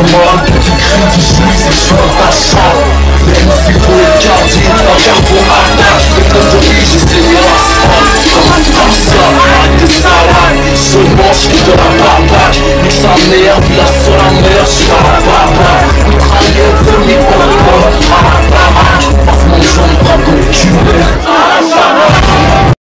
boîte Si